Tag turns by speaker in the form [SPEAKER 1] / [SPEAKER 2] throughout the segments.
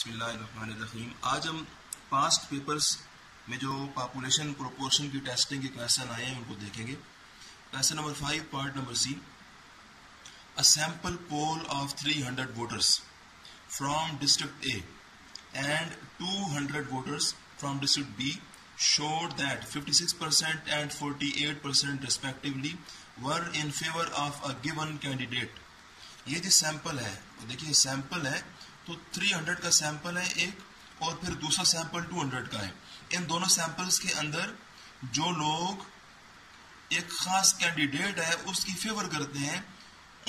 [SPEAKER 1] बसमीम आज हम पास्ट पेपर्स में जो पॉपुलेशन प्रोपोर्शन की टेस्टिंग के क्वेश्चन आए हैं, उनको देखेंगे। Question number five part number C a sample poll of 300 voters from district A and 200 voters from district B showed that 56% and 48% respectively were in favor of a given candidate ये जो sample है देखिए sample है तो 300 का sample है एक और फिर दूसरा सैंपल 200 का है। इन दोनों सैंपल्स के अंदर जो लोग एक खास कैंडिडेट है उसकी फेवर करते हैं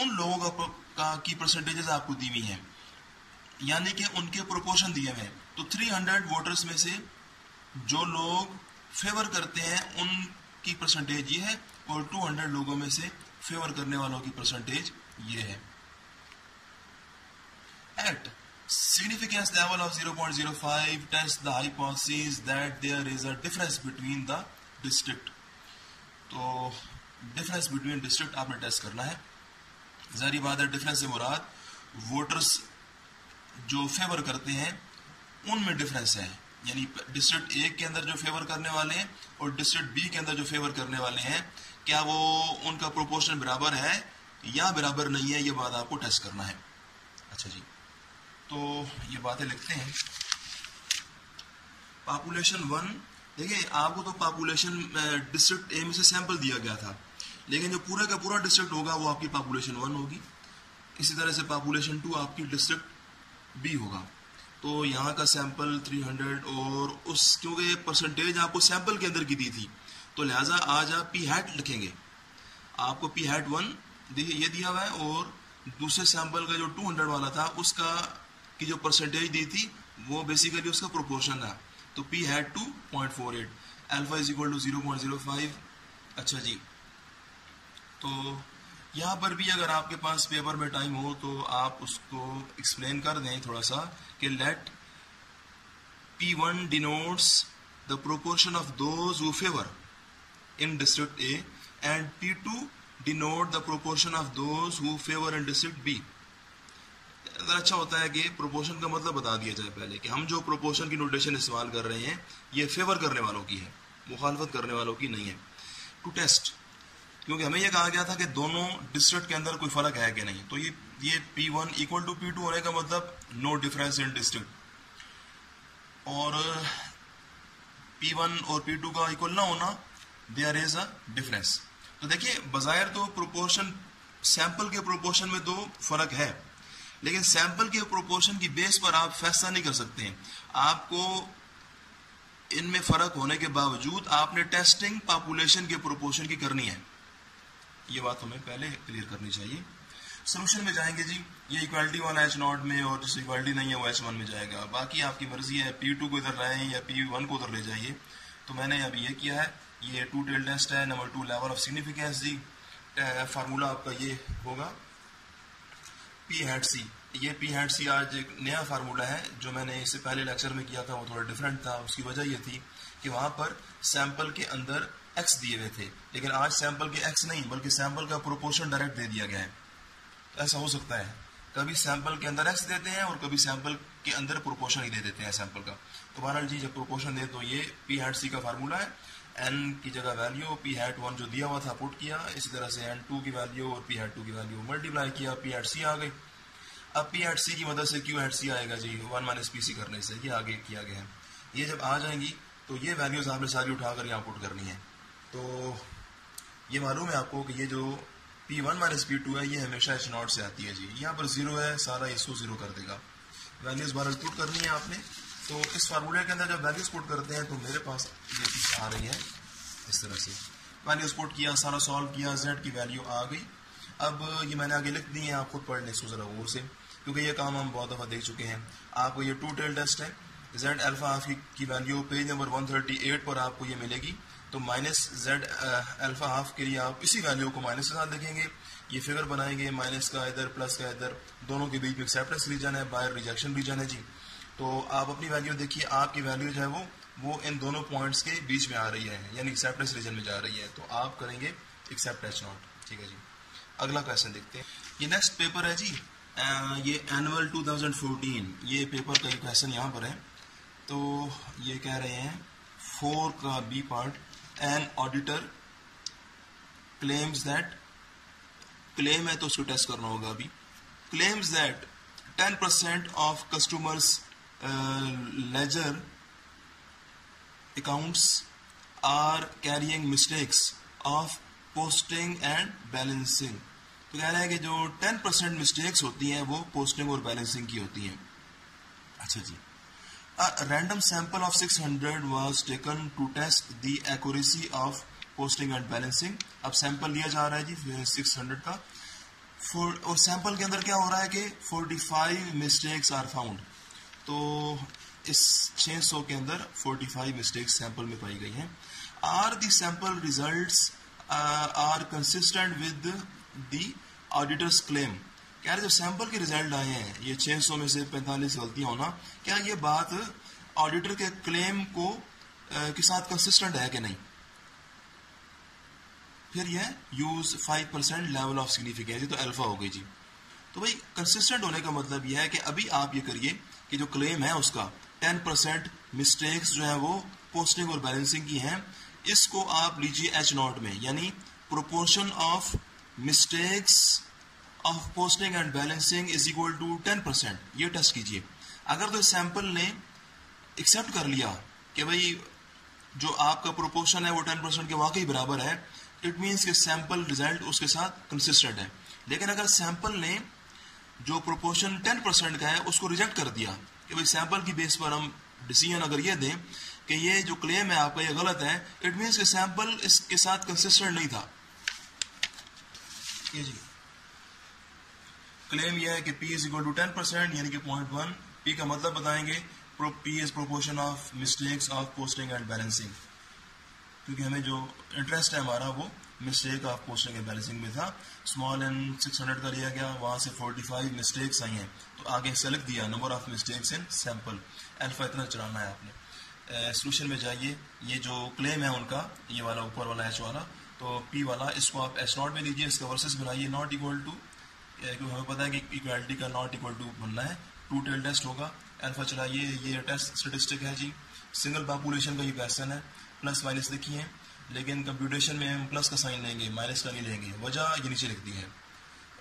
[SPEAKER 1] उन लोगों का, का की परसेंटेजेस आपको दी हुई हैं। यानी कि उनके प्रोपोर्शन दिए हुए हैं। तो 300 वोटर्स में से जो लोग फेवर करते हैं उनकी परसेंटेज ये है और 200 लोगों में से फेवर करने वालों की परसेंटेज ये है। At significance level of 0.05 test the hypothesis that there is a difference between the district. तो डिफरेंस बिटवीन डिस्ट्रिक्ट आपने टेस्ट करना है। जारी बात है डिफरेंस से मुराद वोटर्स जो फेवर करते हैं, उनमें डिफरेंस है। यानी डिस्ट्रिक्ट ए के अंदर जो फेवर करने वाले हैं और डिस्ट्रिक्ट बी के अंदर जो फेवर करने वाले हैं, क्या वो उनका प्रोपोर्शन बराबर है या बराबर नहीं है, ये बात आपको टेस्ट करना है। अच्छा जी। तो ये बातें लिखते हैं। पॉपुलेशन वन देखिए, आपको तो पॉपुलेशन डिस्ट्रिक्ट ए में से सैंपल दिया गया था। लेकिन जो पूरा का पूरा डिस्ट्रिक्ट होगा, वो आपकी पॉपुलेशन वन होगी। इसी तरह से पॉपुलेशन टू आपकी डिस्ट्रिक्ट बी होगा। तो यहाँ का सैंपल 300 और उस, क्योंकि परसेंटेज आपको सैंपल के अंदर की दी थी तो लिहाजा आज आप पी हैट लिखेंगे। आपको पी हैट वन ये दिया हुआ है और दूसरे सैंपल का जो 200 वाला था, उसका की जो परसेंटेज दी थी, वो बेसिकली उसका प्रोपोर्शन था। तो P hat two point four eight alpha is equal to zero point zero five अच्छा जी। तो यहाँ पर भी अगर आपके पास पेपर में टाइम हो तो आप उसको एक्सप्लेन कर दें थोड़ा सा कि let P one denotes the proportion of those who favour in district A and P two denote the proportion of those who favour in district B अगर अच्छा होता है कि प्रोपोर्शन का मतलब बता दिया जाए पहले कि हम जो प्रोपोर्शन की नोटेशन इस्तेमाल कर रहे हैं, ये फेवर करने वालों की है, मुखालफत करने वालों की नहीं है। टू टेस्ट क्योंकि हमें यह कहा गया था कि दोनों डिस्ट्रिक्ट के अंदर कोई फ़र्क है कि नहीं। तो ये ये P one equal to P two होने का मतलब नो डिफरेंस इन डिस्ट्रिक्ट और पी वन और पी टू का इक्वल ना होना देयर इज़ अ डिफरेंस तो देखिए बाजायर तो प्रोपोर्शन सैंपल के प्रोपोर्शन में तो फ़र्क है। लेकिन सैंपल के प्रोपोर्शन की बेस पर आप फैसला नहीं कर सकते हैं। आपको इनमें फ़र्क होने के बावजूद आपने टेस्टिंग पॉपुलेशन के प्रोपोर्शन की करनी है। ये बात हमें पहले क्लियर करनी चाहिए। सोल्यूशन में जाएँगे जी। ये इक्वालिटी वाला एच नॉट में और जिस इक्वालिटी नहीं है, वो एच वन में जाएगा। बाकी आपकी मर्ज़ी है पी टू को इधर लाए या पी वन को उधर ले जाइए। तो मैंने अभी ये किया है। ये टू टेल टेस्ट है number two level of significance ji. Formula आपका ये होगा। पी हेड सी ये पी हेड सी आज एक नया फार्मूला है, जो मैंने इससे पहले लेक्चर में किया था, वो थोड़ा डिफरेंट था, उसकी वजह ये थी कि वहाँ पर सैंपल के अंदर एक्स दिए हुए थे। लेकिन आज सैंपल के एक्स नहीं, बल्कि सैंपल का प्रोपोर्शन डायरेक्ट दे दिया गया है। ऐसा हो सकता है। कभी सैंपल के अंदर एक्स देते हैं और कभी सैंपल के अंदर प्रोपोर्शन ही दे देते हैं सैंपल का। तो बहरहाल जी, जब प्रोपोर्शन दे तो ये पी हैड सी का फार्मूला है। एन की जगह वैल्यू पी हैट वन जो दिया हुआ था पुट किया, इसी तरह से एन टू की वैल्यू और पी हैट टू की वैल्यू मल्टीप्लाई किया पी हैट सी आ गई। अब पी एट सी की मदद से क्यू एट सी आएगा जी वन माइनस पी सी करने से, ये आगे किया गया है। ये जब आ जाएँगी तो ये वैल्यूज़ आपने सारी उठाकर यहाँ पुट करनी है। तो ये मालूम है आपको कि ये जो P one minus P two है, ये हमेशा एच नॉट से आती है जी। यहाँ पर ज़ीरो है, सारा इसको ज़ीरो कर देगा। वैल्यूज़ बारह पुट करनी है आपने। तो इस फार्मूले के अंदर जब वैल्यूज़ पुट करते हैं तो मेरे पास ये चीज़ आ रही है, इस तरह से। वैल्यूज़ पुट किया, सारा सॉल्व किया जेड की वैल्यू आ गई। अब ये मैंने आगे लिख दी है आप खुद पढ़ लें इसको जरा और से। क्योंकि ये काम हम बहुत दफ़ा देख चुके हैं। आपको ये टू टेल टेस्ट है। जेड अल्फ़ा की वैल्यू पेज नंबर 138 पर आपको ये मिलेगी। तो माइनस जेड अल्फ़ा हाफ़ के लिए आप इसी वैल्यू को माइनस के साथ देखेंगे ये फिगर बनाएँगे, माइनस का इधर प्लस का इधर, दोनों के बीच में एक्सेप्टेंस रीजन है बायर रिजेक्शन रीजन है, जी। तो आप अपनी वैल्यू देखिए, आपकी वैल्यू जो है वो वो इन दोनों पॉइंट्स के बीच में आ रही है, यानी एक्सेप्टेंस रीजन में जा रही है। तो आप करेंगे एक्सेप्ट एच नॉट ठीक है जी। अगला क्वेश्चन देखते हैं। ये नेक्स्ट पेपर है जी ये एनुअल 2014 ये पेपर का क्वेश्चन यहाँ पर है। तो ये कह रहे हैं फोर का B part an auditor claims that claim है तो उसको टेस्ट करना होगा अभी। Claims that 10% percent of customers ledger accounts are carrying mistakes of posting and balancing तो कह रहा है कि जो 10 परसेंट मिस्टेक्स होती हैं, वो पोस्टिंग और बैलेंसिंग की होती हैं। अच्छा जी। Random sample of 600 was taken to test the accuracy of posting and balancing अब सैंपल लिया जा रहा है जी 600 का। For, और सैंपल के अंदर क्या हो रहा है कि 45 मिस्टेक्स आर फाउंड तो इस 600 के अंदर 45 मिस्टेक्स सैंपल में पाई गई हैं। Are the sample results are consistent with the auditors claim रहे जब सैंपल के रिज़ल्ट आए हैं ये 600 में से 45 गलतियाँ होना क्या ये बात ऑडिटर के क्लेम को आ, के साथ कंसिस्टेंट है कि नहीं? फिर यह use 5 percent level of significance तो अल्फ़ा हो गई जी। तो भाई कंसिस्टेंट होने का मतलब यह है कि अभी आप ये करिए कि जो क्लेम है उसका 10 परसेंट मिस्टेक्स जो है वो पोस्टिंग और बैलेंसिंग की हैं इसको आप लीजिए एच नॉट में यानी proportion of mistakes of posting and balancing is equal to ten percent ये टेस्ट कीजिए। अगर तो सैंपल ने एक्सेप्ट कर लिया कि भाई जो आपका प्रोपोर्शन है वो टेन परसेंट के वाकई बराबर है इट मीन्स कि सैंपल रिज़ल्ट उसके साथ कंसिस्टेंट है। लेकिन अगर सैंपल ने जो प्रोपोर्शन टेन परसेंट का है, उसको रिजेक्ट कर दिया कि भाई सैंपल की बेस पर हम डिसीज़न अगर ये दें कि ये जो क्लेम है आपका, ये गलत है इट मीन्स कि सैंपल इसके साथ कंसिस्टेंट नहीं था। ये जी। क्लेम यह है कि P is equal to ten percent यानी कि पॉइंट वन पी का मतलब बताएँगे P is proportion of mistakes of posting and balancing क्योंकि हमें जो इंटरेस्ट है हमारा, वो mistake of posting and balancing में था. स्मॉल एन सिक्स हंड्रेड का लिया गया, वहाँ से फोर्टी फाइव मिस्टेक्स आई हैं. तो आगे सेलेक्ट दिया number of mistakes in sample alpha इतना चलाना है आपने. सोल्यूशन में जाइए, ये जो क्लेम है उनका, ये वाला ऊपर वाला एच वाला तो पी वाला, इसको आप एस नॉट में लीजिए इसका वर्सेस बनाइए नॉट इक्वल टू क्योंकि हमें पता है कि इक्वालिटी का नॉट इक्वल टू बनना है। टू टेल टेस्ट होगा अल्फ़ा चलाइए, ये ये टेस्ट स्टेटिस्टिक है जी। सिंगल पॉपुलेशन का ये क्वेश्चन है प्लस माइनस लिखिए लेकिन कंप्यूटेशन में हम प्लस का साइन लेंगे माइनस का नहीं लेंगे। वजह ये नीचे लिख दी है।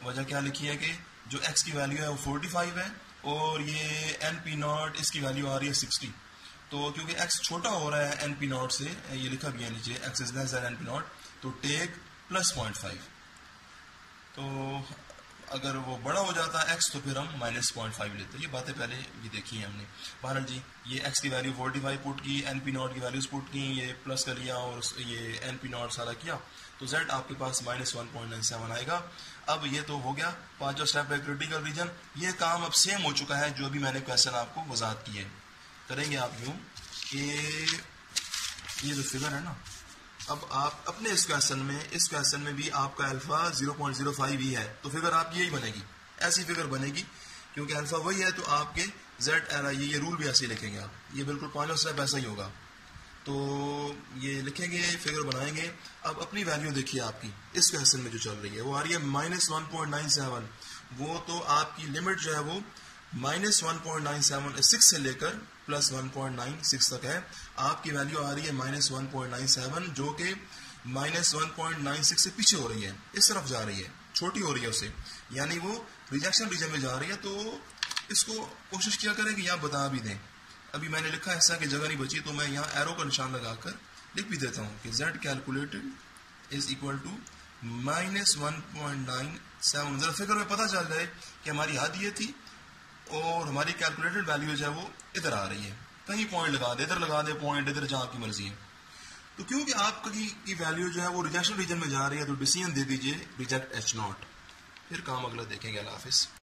[SPEAKER 1] वजह क्या लिखी है कि जो एक्स की वैल्यू है वो फोर्टी फाइव है, और ये एन पी नॉट इसकी वैल्यू आ रही है सिक्सटी तो क्योंकि एक्स छोटा हो रहा है एन पी नॉट से, ये लिखा भी है नीचे X is less N P nought तो टेक प्लस पॉइंट फाइव तो अगर वो बड़ा हो जाता है एक्स तो फिर हम माइनस पॉइंट फाइव लेते हैं। ये बातें पहले भी देखी हैं हमने। बहरहाल जी, ये एक्स की वैल्यू फोर्टी फाइव पुट की एन पी नॉट की वैल्यूज़ पुट की, ये प्लस कर लिया और ये एन पी नॉट सारा किया तो जेड आपके पास minus one point nine seven आएगा। अब ये तो हो गया पांचवा स्टेप है क्रिटिकल रीजन ये काम अब सेम हो चुका है, जो भी मैंने क्वेश्चन आपको वजात की है। करेंगे आप यूँ? कि ये जो फिगर है ना अब आप अपने इस क्वेश्चन में, इस क्वेश्चन में भी आपका अल्फ़ा 0.05 ही है तो फिगर आप यही बनेगी। ऐसी फिगर बनेगी, क्योंकि अल्फ़ा वही है तो आपके जेड ये ये रूल भी ऐसे ही लिखेंगे आप। ये बिल्कुल पांचवा स्टेप ऐसा ही होगा। तो ये लिखेंगे फिगर बनाएँगे। अब अपनी वैल्यू देखिए आपकी, इस क्वेश्चन में जो चल रही है, वो आ रही है minus one point nine seven वो तो आपकी लिमिट जो है, वो minus one point nine seven six से लेकर plus one point nine six तक है। आपकी वैल्यू आ रही है minus one point nine seven जो कि minus one point nine six से पीछे हो रही है। इस तरफ़ जा रही है। छोटी हो रही है उसे। यानी वो रिजेक्शन रीजन में जा रही है तो इसको कोशिश किया करें कि यहाँ बता भी दें। अभी मैंने लिखा ऐसा कि जगह नहीं बची तो मैं यहाँ एरो का निशान लगाकर लिख भी देता हूँ कि Z calculated is equal to minus one point nine seven जरा फिगर में पता चल जाए कि हमारी हद ये थी। और हमारी कैलकुलेटेड वैल्यू जो है वो इधर आ रही है। कहीं पॉइंट लगा दे, इधर लगा दे पॉइंट इधर जहाँ आपकी मर्ज़ी है। तो क्योंकि आपकी की वैल्यू जो है वो रिजेक्शन रीजन में जा रही है तो डिसीज़न दे दीजिए रिजेक्ट एच नॉट फिर काम अगला देखेंगे, अल्लाह हाफिज़।